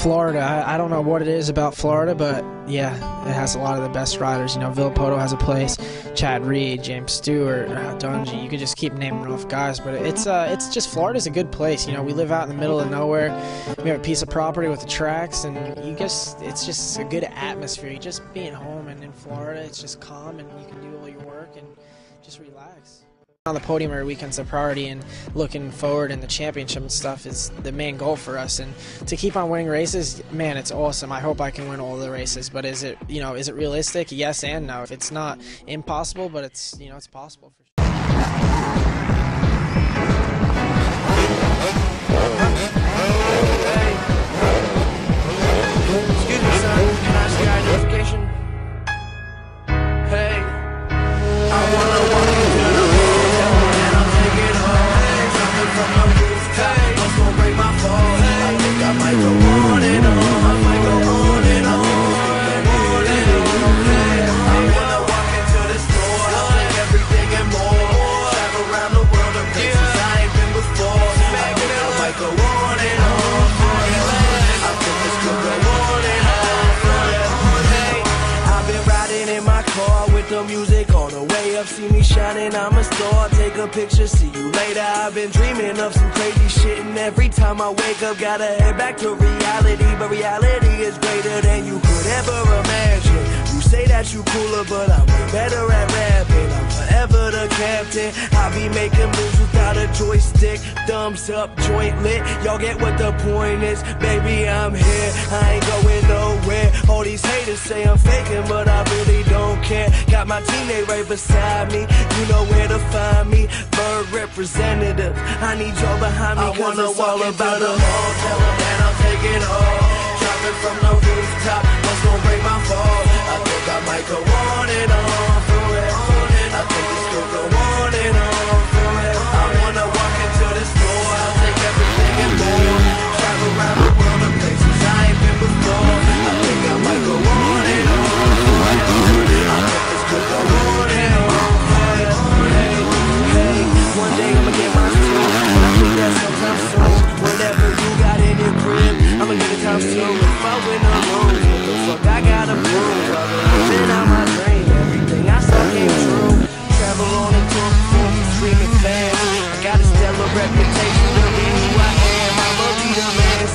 Florida. I, I, don't know what it is about Florida, but yeah, it has a lot of the best riders. You know, Villopoto has a place, Chad Reed, James Stewart, uh, Dungey. You could just keep naming off guys, but it's uh, it's just Florida's a good place. You know, we live out in the middle of nowhere. We have a piece of property with the tracks, and you just it's just a good atmosphere. You just being home and in Florida, it's just calm, and you can do all your work and just relax on the podium every weekend's a priority and looking forward in the championship and stuff is the main goal for us. And to keep on winning races man it's awesome. I hope i can win all the races but is it you know is it realistic? Yes and no. It's not impossible but it's you know it's possible for music on the way up. See me shining, I'm a star. Take a picture, see you later. I've been dreaming of some crazy shit, and every time I wake up, gotta head back to reality. But reality is greater than you could ever imagine. You say that you cooler, but I'm way better at rapping. I'm forever the captain. I be making moves without a joystick. Thumbs up, joint lit. Y'all get what the point is. Baby, I'm here. I ain't going nowhere. All these haters say I'm my teammate right beside me. You know where to find me. Bird representative. I need y'all behind me, cause it's all about. Tell them that I'll take it all.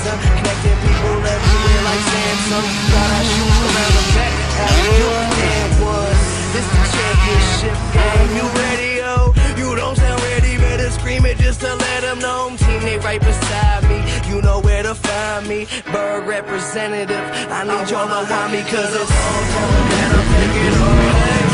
Son. Connecting people everywhere like Samsung. Thought I shoot around the back, how one. This the championship game. You ready, yo? You don't sound ready, better scream it just to let them know. I'm teammate right beside me. You know where to find me. Bird representative. I need y'all behind me, cause it's all coming and I'm all.